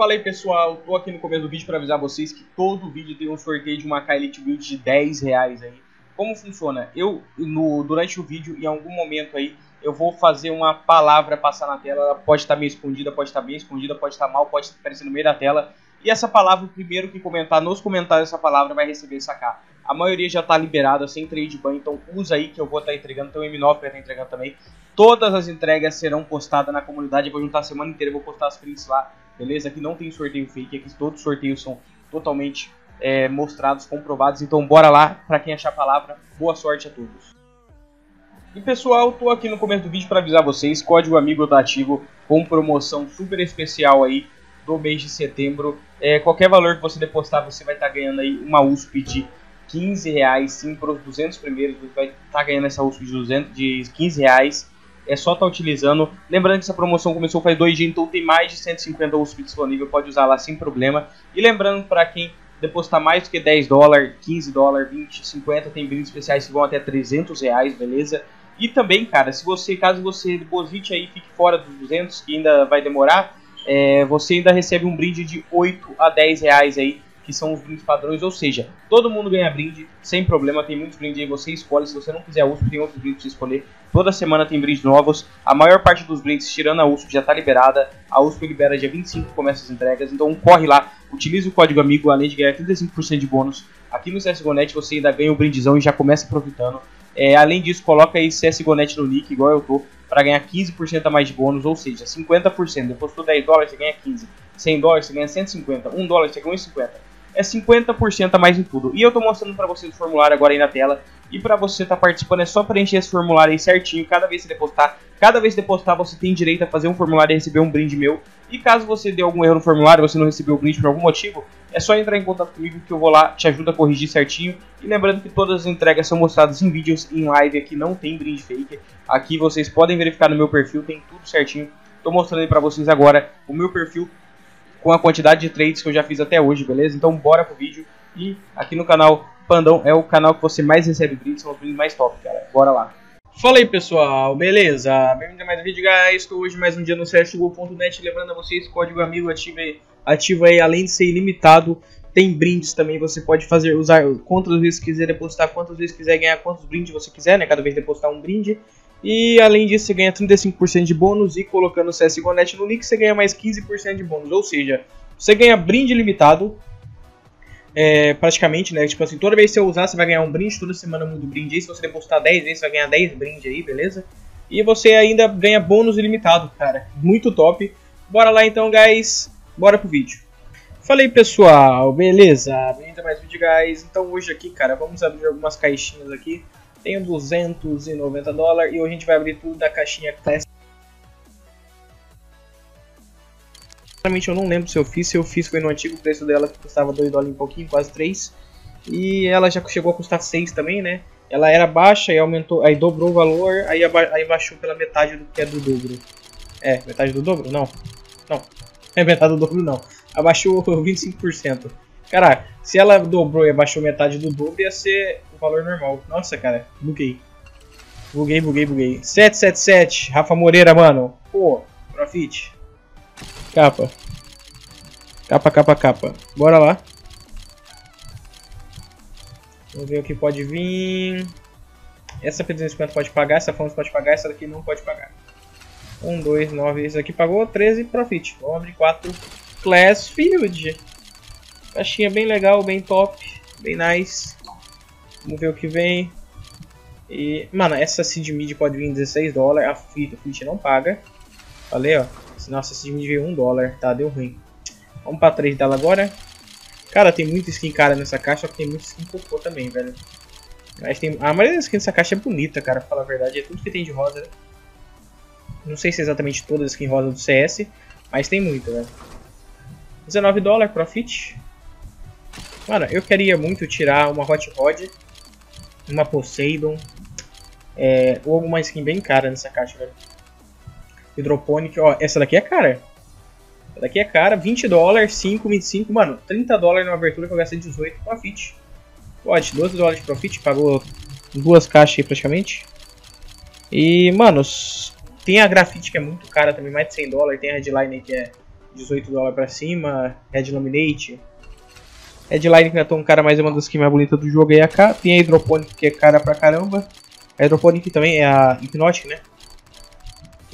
Fala aí pessoal, tô aqui no começo do vídeo para avisar vocês que todo vídeo tem um sorteio de uma Elite Build de 10 reais aí. Como funciona? Eu, no, durante o vídeo, em algum momento aí, eu vou fazer uma palavra passar na tela, ela pode estar meio escondida, pode estar bem escondida, pode estar mal, pode aparecer no meio da tela. E essa palavra, o primeiro que comentar nos comentários essa palavra vai receber sacar. A maioria já está liberada, sem trade ban, então usa aí que eu vou estar tá entregando, tem o M9 vai estar tá entregando também. Todas as entregas serão postadas na comunidade, eu vou juntar a semana inteira, vou postar as prints lá beleza? Aqui não tem sorteio fake, aqui todos os sorteios são totalmente é, mostrados, comprovados. Então bora lá, para quem achar a palavra, boa sorte a todos. E pessoal, tô aqui no começo do vídeo para avisar vocês, código amigo tá ativo com promoção super especial aí do mês de setembro. É, qualquer valor que você depositar, você vai estar tá ganhando aí uma USP de 15 reais, sim, para os 200 primeiros, você vai estar tá ganhando essa USP de, 200, de 15 reais é só estar tá utilizando. Lembrando que essa promoção começou faz dois dias, então tem mais de 150 USP disponível, pode usar lá sem problema. E lembrando para quem depositar mais do que 10 dólares, 15 dólares, 20, 50, tem brindes especiais que vão até 300 reais, beleza? E também, cara, se você, caso você deposite aí fique fora dos 200, que ainda vai demorar, é, você ainda recebe um brinde de 8 a 10 reais aí que são os brindes padrões, ou seja, todo mundo ganha brinde, sem problema, tem muitos brindes aí, você escolhe, se você não quiser a USP, tem outros brindes para escolher, toda semana tem brindes novos, a maior parte dos brindes, tirando a USP, já está liberada, a USP libera dia 25, começa as entregas, então corre lá, utilize o código amigo, além de ganhar 35% de bônus, aqui no CSGONET você ainda ganha o um brindezão e já começa aproveitando, é, além disso, coloca aí CSGONET no nick, igual eu tô, para ganhar 15% a mais de bônus, ou seja, 50%, depositou 10 dólares, você ganha 15, 100 dólares, você ganha 150, 1 dólar, você ganha 1,50 é 50% a mais em tudo. E eu estou mostrando para vocês o formulário agora aí na tela. E para você estar tá participando é só preencher esse formulário aí certinho. Cada vez que depositar, cada vez que depositar você tem direito a fazer um formulário e receber um brinde meu. E caso você dê algum erro no formulário, você não recebeu o brinde por algum motivo, é só entrar em contato comigo que eu vou lá, te ajudo a corrigir certinho. E lembrando que todas as entregas são mostradas em vídeos, em live, aqui não tem brinde fake. Aqui vocês podem verificar no meu perfil, tem tudo certinho. Estou mostrando aí para vocês agora o meu perfil com a quantidade de trades que eu já fiz até hoje, beleza? Então bora pro vídeo. E aqui no canal Pandão é o canal que você mais recebe brindes, são os brindes mais top, cara. Bora lá. Fala aí pessoal, beleza? Bem-vindo a mais um vídeo, guys. Estou hoje mais um dia no CSGO.net. Lembrando a vocês, código amigo ativa aí, ativa aí, além de ser ilimitado, tem brindes também. Você pode fazer, usar quantas vezes quiser depositar, quantas vezes quiser ganhar, quantos brindes você quiser, né? Cada vez depositar um brinde. E além disso, você ganha 35% de bônus e colocando o CSGONET no link, você ganha mais 15% de bônus. Ou seja, você ganha brinde limitado, é, praticamente, né? Tipo assim, toda vez que você usar, você vai ganhar um brinde, toda semana muda o brinde aí. Se você depositar 10 vezes, você vai ganhar 10 brindes aí, beleza? E você ainda ganha bônus ilimitado, cara. Muito top. Bora lá então, guys. Bora pro vídeo. Falei pessoal, beleza? Bem-vindo a mais vídeo, guys. Então hoje aqui, cara, vamos abrir algumas caixinhas aqui. Tenho 290 dólares e hoje a gente vai abrir tudo da caixinha Classic. Sinceramente eu não lembro se eu fiz, se eu fiz foi no antigo preço dela que custava 2 dólares e um pouquinho, quase 3. E ela já chegou a custar 6 também, né? Ela era baixa e aumentou, aí dobrou o valor, aí, aí baixou pela metade do que é do dobro. É, metade do dobro? Não. Não. É metade do dobro não. Abaixou 25%. Cara, se ela dobrou e abaixou metade do dobro, ia ser o valor normal. Nossa, cara, buguei. Buguei, buguei, buguei. 777, Rafa Moreira, mano. Pô, Profit. Capa. Capa, capa, capa. Bora lá. Vamos ver o que pode vir. Essa P250 pode pagar, essa Fomos pode pagar, essa daqui não pode pagar. 1, 2, 9, esse aqui pagou 13 Profit. Vamos abrir 4 Class Field. Caixinha bem legal, bem top, bem nice. Vamos ver o que vem. E, mano, essa seed mid pode vir 16 dólares, a Fit, não paga. Falei, ó. Nossa, seed mid veio 1 dólar, tá, deu ruim. Vamos pra 3 dela agora. Cara, tem muita skin cara nessa caixa, só que tem muita skin cocô também, velho. Mas tem... A maioria das skins dessa caixa é bonita, cara, pra falar a verdade. É tudo que tem de rosa, né? Não sei se é exatamente todas as skins rosa do CS, mas tem muita, velho. 19 dólares, profit. Mano, eu queria muito tirar uma Hot Rod, uma Poseidon, é, ou alguma skin bem cara nessa caixa, velho. Hidroponic, ó, essa daqui é cara. Essa daqui é cara, 20 dólares, 5, 25, mano, 30 dólares numa abertura que eu gastei 18 profit. Pode, 12 dólares de profit, pagou duas caixas aí praticamente. E, mano, tem a grafite que é muito cara também, mais de 100 dólares, tem a headline que é 18 dólares pra cima. Red Laminate. Headline que matou um cara mais uma das skins mais bonitas do jogo é a Tem a Hydroponic que é cara pra caramba. A Hydroponic também é a Hypnotic, né?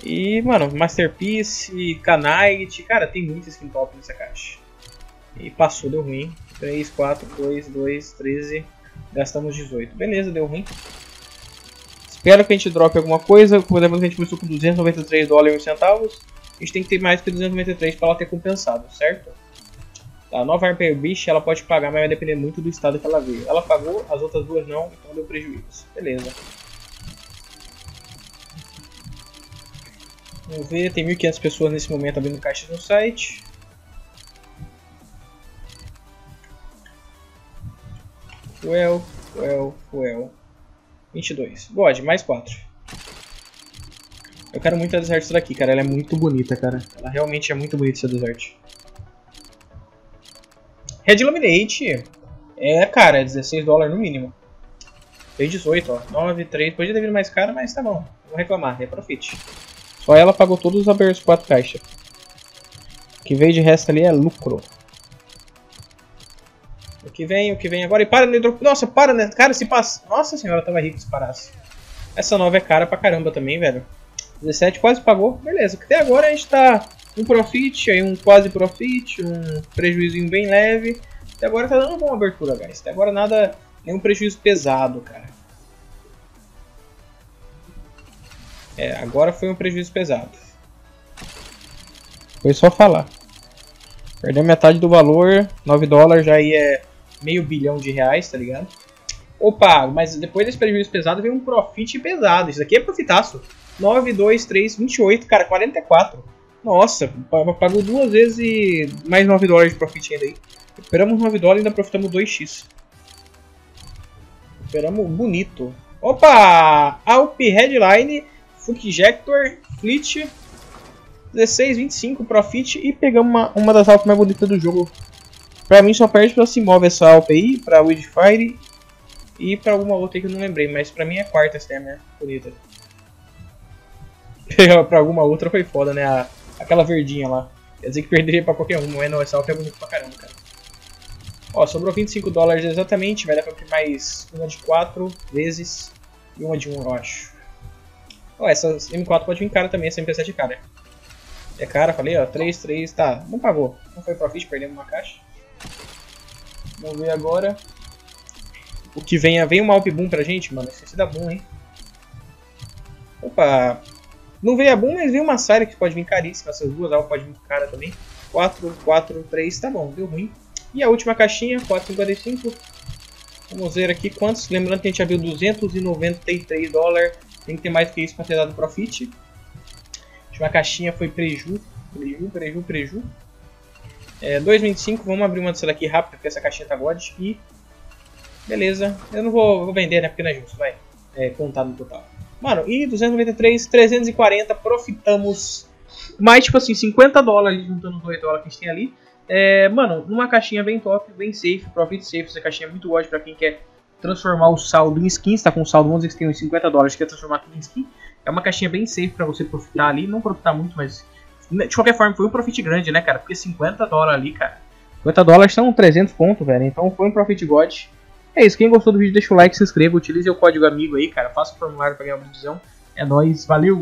E, mano, Masterpiece, Kanite, cara, tem muita skin top nessa caixa. E passou, deu ruim. 3, 4, 2, 2, 13. Gastamos 18. Beleza, deu ruim. Espero que a gente drope alguma coisa. Por exemplo, a gente começou com 293 dólares e centavos. A gente tem que ter mais que 293 para ela ter compensado, certo? A nova Harper Beach ela pode pagar, mas vai depender muito do estado que ela veio. Ela pagou, as outras duas não, então deu prejuízo. Beleza. Vamos ver, tem 1.500 pessoas nesse momento abrindo caixas no site. Fuel, fuel, fuel. 22. God, mais 4. Eu quero muito a Desert daqui, cara. Ela é muito bonita, cara. Ela realmente é muito bonita essa Desert. Red Illuminate. É, cara, é 16 dólares no mínimo. Fez 18, ó. 9, 3. Podia ter vindo mais caro, mas tá bom. Vou reclamar, é profit. Só ela pagou todos os abertos 4 caixas. O que veio de resto ali é lucro. O que vem, o que vem agora. E para no hidro... Nossa, para, né? Cara, se passa. Nossa senhora, tava rico se parasse. Essa nova é cara pra caramba também, velho. 17 quase pagou. Beleza. Até agora a gente tá um profit, aí um quase profit, um prejuízo bem leve. Até agora tá dando uma boa abertura, guys. Até agora nada, nenhum prejuízo pesado, cara. É, agora foi um prejuízo pesado. Foi só falar. Perdeu metade do valor, 9 dólares já aí é meio bilhão de reais, tá ligado? Opa, mas depois desse prejuízo pesado veio um profit pesado. Isso aqui é profitaço. 9, 2, 3, 28, cara, 44. Nossa, pagou duas vezes e mais 9 dólares de profit ainda aí. Esperamos 9 dólares e ainda profitamos 2x. Esperamos bonito. Opa! Alp Headline, Fukijector, Fleet, 16, 25 profit e pegamos uma, uma das Alp mais bonitas do jogo. Pra mim só perde pra move essa Alp aí, pra Wildfire e pra alguma outra que eu não lembrei, mas pra mim é a quarta essa é a minha bonita. pra alguma outra foi foda, né? A, aquela verdinha lá. Quer dizer que perderia pra qualquer um, mas não, essa Alp é bonita pra caramba, cara. Ó, sobrou 25 dólares exatamente, vai dar pra ter mais uma de 4 vezes e uma de 1, eu acho. Ó, essa M4 pode vir cara também, essa MP7 é cara. É cara, falei, ó, 3, 3, tá, não pagou. Não foi profit, perdemos uma caixa. Vamos ver agora. O que vem, vem uma Alp Boom pra gente, mano. Esqueci da Boom, hein. Opa. Não veio a Boom, mas veio uma Sire que pode vir caríssima. Essas duas Alp pode vir cara também. 4, 4, 3, tá bom, deu ruim. E a última caixinha, 4,55. Vamos ver aqui quantos. Lembrando que a gente abriu 293 dólares. Tem que ter mais que isso para ter dado profit. A última caixinha foi preju. Preju, preju, preju. É, 2,25. Vamos abrir uma dessa daqui rápido, porque essa caixinha tá god. E. Beleza. Eu não vou, vou vender, né? Porque não é justo. Vai. É contado no total. Mano, e 293, 340. Profitamos mais, tipo assim, 50 dólares juntando os 2 dólares que a gente tem ali. É, mano, numa caixinha bem top, bem safe, profit safe. Essa caixinha é muito ótima pra quem quer transformar o saldo em skin. Está com o saldo, vamos dizer que tem uns 50 dólares, quer transformar tudo em skin. É uma caixinha bem safe pra você profitar ali. Não profitar muito, mas de qualquer forma foi um profit grande, né, cara? Porque 50 dólares ali, cara. 50 dólares são 300 pontos, velho. Então foi um profit god. É isso, quem gostou do vídeo deixa o like, se inscreva, utilize o código amigo aí, cara. Faça o formulário pra ganhar uma divisão. É nóis, valeu!